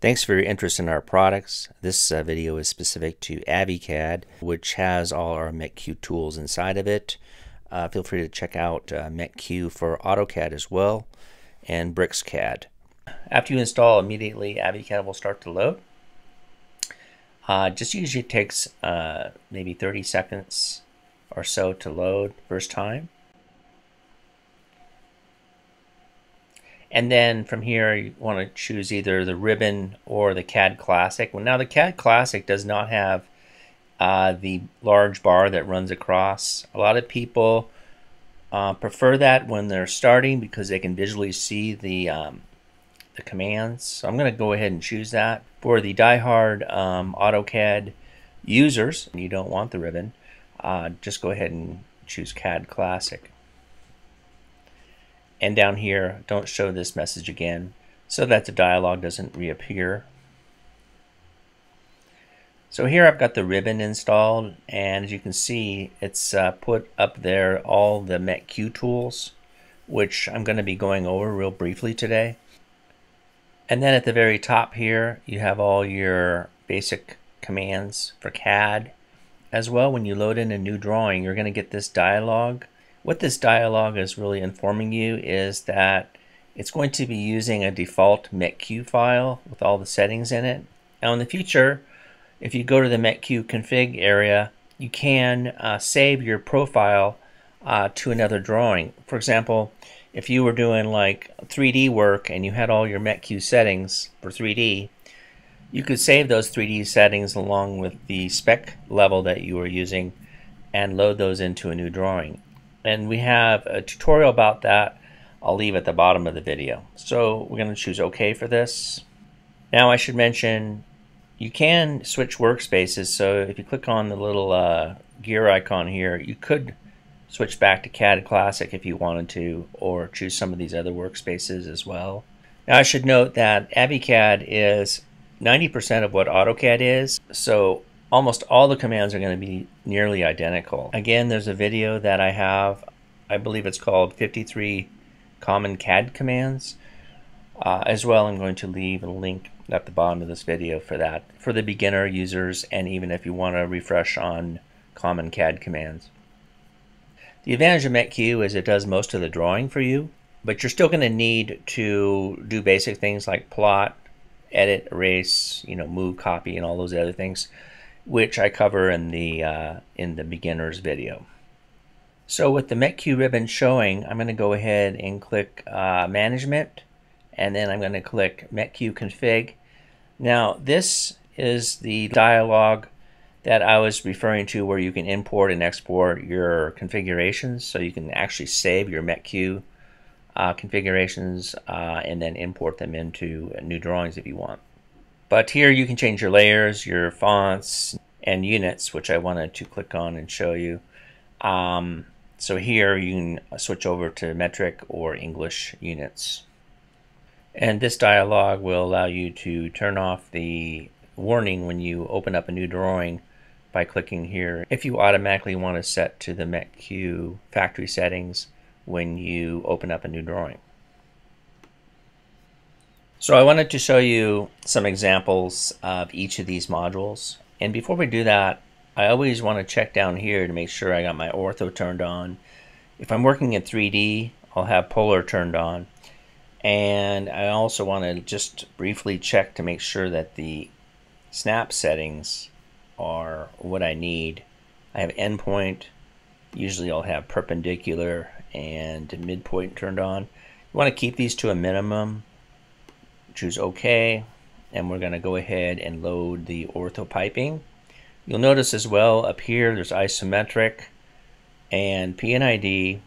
Thanks for your interest in our products. This uh, video is specific to AviCAD, which has all our Mech-Q tools inside of it. Uh, feel free to check out uh, Mech-Q for AutoCAD as well and BricsCAD. After you install, immediately AviCAD will start to load. Uh, just usually takes uh, maybe 30 seconds or so to load first time. And then from here, you want to choose either the ribbon or the CAD Classic. Well, now the CAD Classic does not have uh, the large bar that runs across. A lot of people uh, prefer that when they're starting because they can visually see the um, the commands. So I'm going to go ahead and choose that. For the die-hard um, AutoCAD users, you don't want the ribbon, uh, just go ahead and choose CAD Classic and down here don't show this message again so that the dialog doesn't reappear. So here I've got the ribbon installed and as you can see it's uh, put up there all the Mech-Q tools which I'm going to be going over real briefly today. And then at the very top here you have all your basic commands for CAD. As well when you load in a new drawing you're going to get this dialog what this dialog is really informing you is that it's going to be using a default Mech-Q file with all the settings in it. Now in the future, if you go to the Mech-Q config area, you can uh, save your profile uh, to another drawing. For example, if you were doing like 3D work and you had all your Mech-Q settings for 3D, you could save those 3D settings along with the spec level that you were using and load those into a new drawing and we have a tutorial about that I'll leave at the bottom of the video. So we're going to choose OK for this. Now I should mention you can switch workspaces so if you click on the little uh, gear icon here you could switch back to CAD Classic if you wanted to or choose some of these other workspaces as well. Now I should note that AviCAD is 90% of what AutoCAD is so almost all the commands are going to be nearly identical. Again, there's a video that I have, I believe it's called 53 Common CAD Commands. Uh, as well, I'm going to leave a link at the bottom of this video for that, for the beginner users, and even if you want to refresh on common CAD commands. The advantage of Mech-Q is it does most of the drawing for you, but you're still going to need to do basic things like plot, edit, erase, you know, move, copy, and all those other things which I cover in the uh, in the beginners video. So with the Mech-Q ribbon showing, I'm going to go ahead and click uh, Management, and then I'm going to click Mech-Q Config. Now this is the dialog that I was referring to where you can import and export your configurations so you can actually save your Mech-Q uh, configurations uh, and then import them into new drawings if you want. But here you can change your layers, your fonts, and units, which I wanted to click on and show you. Um, so here you can switch over to metric or English units. And this dialog will allow you to turn off the warning when you open up a new drawing by clicking here. If you automatically want to set to the Mech-Q factory settings when you open up a new drawing. So I wanted to show you some examples of each of these modules. And before we do that, I always want to check down here to make sure I got my ortho turned on. If I'm working in 3D, I'll have polar turned on. And I also want to just briefly check to make sure that the snap settings are what I need. I have endpoint. Usually I'll have perpendicular and midpoint turned on. You want to keep these to a minimum choose OK, and we're going to go ahead and load the ortho piping. You'll notice as well up here there's isometric and P&ID,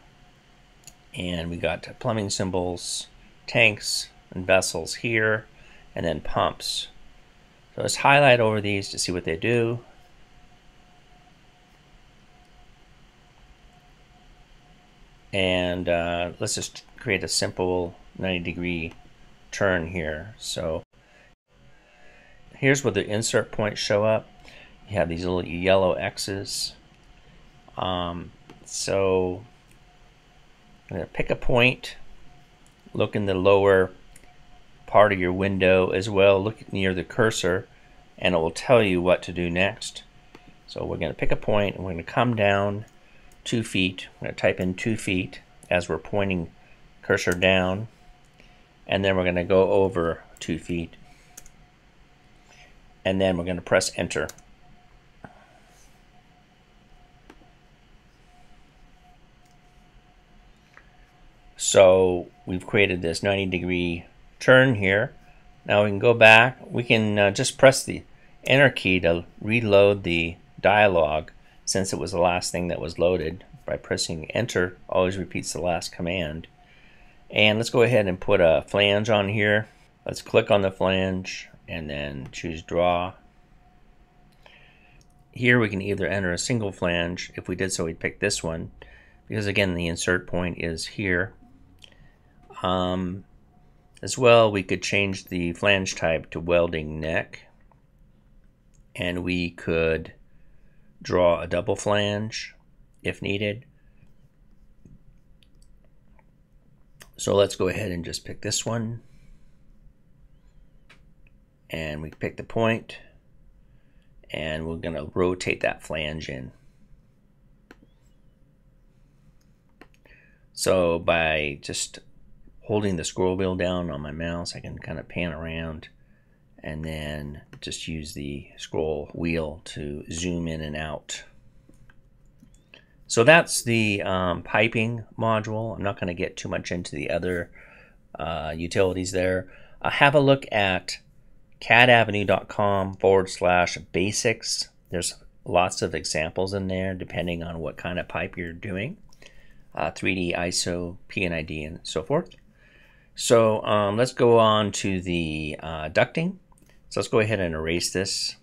and we got plumbing symbols, tanks, and vessels here, and then pumps. So let's highlight over these to see what they do. And uh, let's just create a simple 90 degree turn here. So here's where the insert points show up. You have these little yellow X's. Um, so I'm going to pick a point, look in the lower part of your window as well. Look near the cursor and it will tell you what to do next. So we're going to pick a point and we're going to come down two feet. I'm going to type in two feet as we're pointing cursor down and then we're going to go over two feet and then we're going to press enter. So we've created this 90 degree turn here. Now we can go back. We can uh, just press the enter key to reload the dialog since it was the last thing that was loaded. By pressing enter always repeats the last command. And let's go ahead and put a flange on here. Let's click on the flange and then choose draw. Here we can either enter a single flange. If we did so, we'd pick this one because again, the insert point is here. Um, as well, we could change the flange type to welding neck and we could draw a double flange if needed. So let's go ahead and just pick this one. And we pick the point and we're going to rotate that flange in. So by just holding the scroll wheel down on my mouse, I can kind of pan around and then just use the scroll wheel to zoom in and out. So that's the um, piping module. I'm not going to get too much into the other uh, utilities there. Uh, have a look at cadavenue.com forward slash basics. There's lots of examples in there depending on what kind of pipe you're doing. Uh, 3D, ISO, P&ID, and so forth. So um, let's go on to the uh, ducting. So let's go ahead and erase this.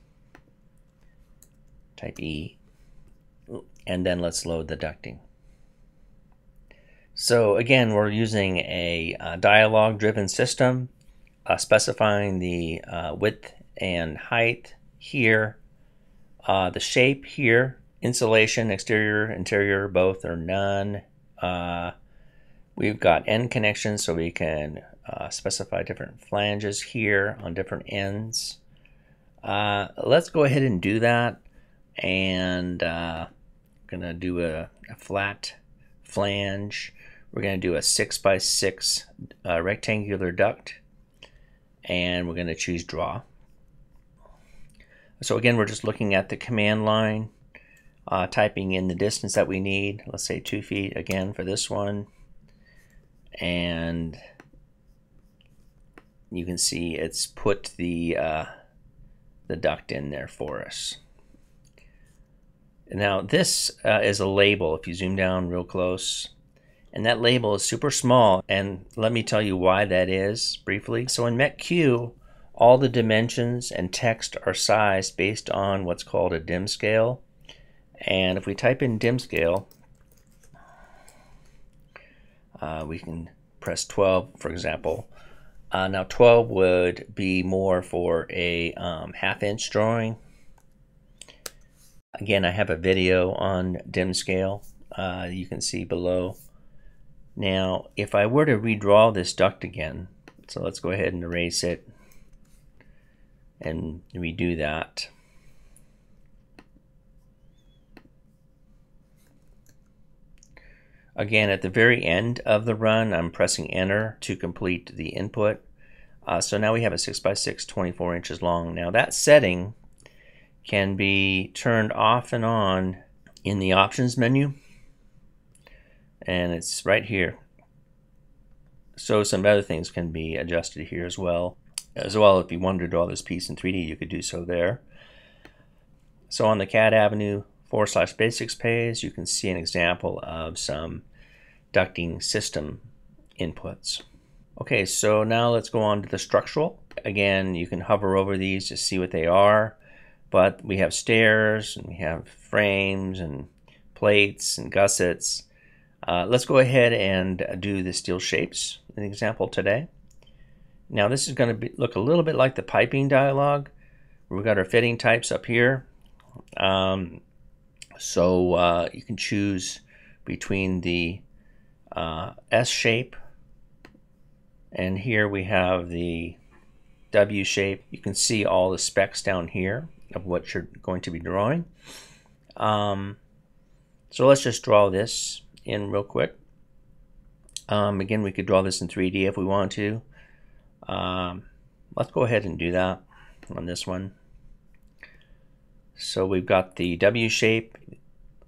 Type E. And then let's load the ducting. So again, we're using a uh, dialog driven system, uh, specifying the uh, width and height here, uh, the shape here, insulation, exterior, interior, both or none. Uh, We've got end connections so we can uh, specify different flanges here on different ends. Let's go ahead and do that. And to do a, a, flat flange. We're going to do a 6 by 6 uh, rectangular duct. And we're going to choose draw. So again, we're just looking at the command line, uh, typing in the distance that we need. Let's say 2 feet again for this one and you can see it's put the uh, the duct in there for us. Now this uh, is a label if you zoom down real close and that label is super small and let me tell you why that is briefly. So in Mech-Q all the dimensions and text are sized based on what's called a dim scale and if we type in dim scale uh, we can press 12, for example. Uh, now 12 would be more for a um, half inch drawing. Again, I have a video on dim scale uh, you can see below. Now, if I were to redraw this duct again, so let's go ahead and erase it and redo that. Again, at the very end of the run, I'm pressing enter to complete the input. Uh, so now we have a 6x6, 24 inches long. Now that setting can be turned off and on in the options menu. And it's right here. So some other things can be adjusted here as well. As well, if you wanted to draw this piece in 3D, you could do so there. So on the CAD Avenue forward slash basics page, you can see an example of some ducting system inputs. Okay, so now let's go on to the structural. Again, you can hover over these to see what they are, but we have stairs and we have frames and plates and gussets. Uh, let's go ahead and do the steel shapes, an example today. Now this is going to look a little bit like the piping dialog. We've got our fitting types up here. Um, so uh, you can choose between the uh, S shape and here we have the W shape, you can see all the specs down here of what you're going to be drawing. Um, so let's just draw this in real quick. Um, again, we could draw this in 3D if we want to. Um, let's go ahead and do that on this one. So we've got the W shape,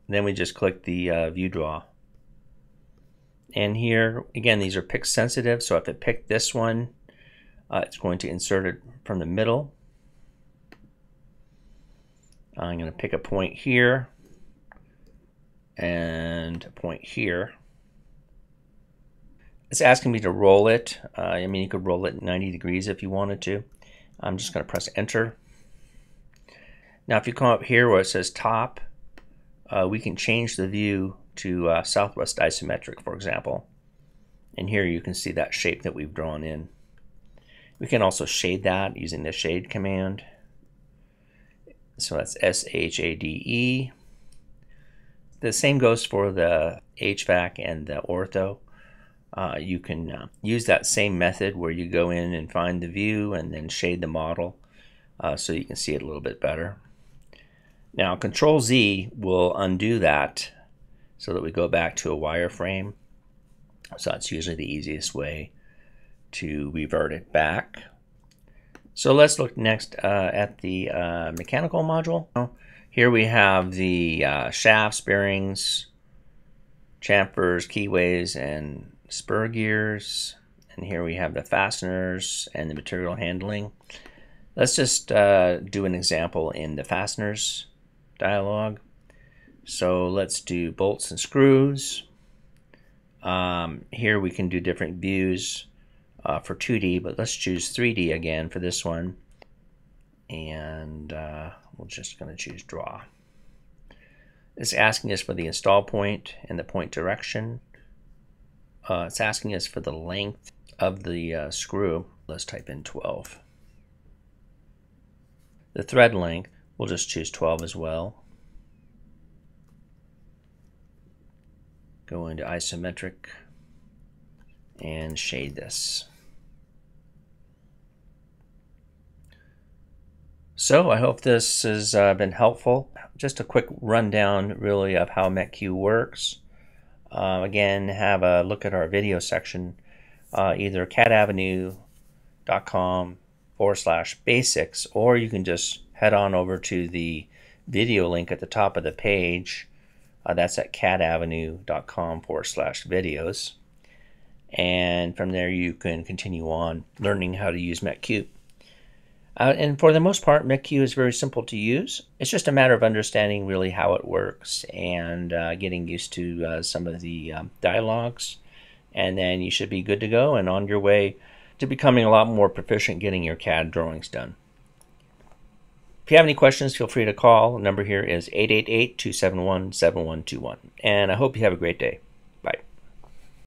then we just click the uh, view draw. And here, again, these are pick sensitive, so if it picked this one, uh, it's going to insert it from the middle. I'm going to pick a point here and a point here. It's asking me to roll it. Uh, I mean, you could roll it 90 degrees if you wanted to. I'm just going to press enter. Now, if you come up here where it says top, uh, we can change the view to uh, southwest isometric, for example. And here you can see that shape that we've drawn in. We can also shade that using the shade command. So that's S-H-A-D-E. The same goes for the HVAC and the ortho. Uh, you can uh, use that same method where you go in and find the view and then shade the model uh, so you can see it a little bit better. Now Control Z will undo that so that we go back to a wireframe. So that's usually the easiest way to revert it back. So let's look next uh, at the uh, mechanical module. Here we have the uh, shafts, bearings, chamfers, keyways, and spur gears. And here we have the fasteners and the material handling. Let's just uh, do an example in the fasteners dialog. So let's do bolts and screws. Um, here we can do different views uh, for 2D, but let's choose 3D again for this one. And uh, we're just going to choose draw. It's asking us for the install point and the point direction. Uh, it's asking us for the length of the uh, screw. Let's type in 12. The thread length, we'll just choose 12 as well. Go into isometric and shade this. So I hope this has uh, been helpful. Just a quick rundown really of how Mech-Q works. Uh, again, have a look at our video section, uh, either cadavenue.com forward slash basics, or you can just head on over to the video link at the top of the page. Uh, that's at cadavenue.com forward slash videos. And from there, you can continue on learning how to use Mech-Q. Uh, and for the most part, Mech-Q is very simple to use. It's just a matter of understanding really how it works and uh, getting used to uh, some of the um, dialogues. And then you should be good to go and on your way to becoming a lot more proficient getting your CAD drawings done. If you have any questions, feel free to call. The number here is 888 271 7121. And I hope you have a great day.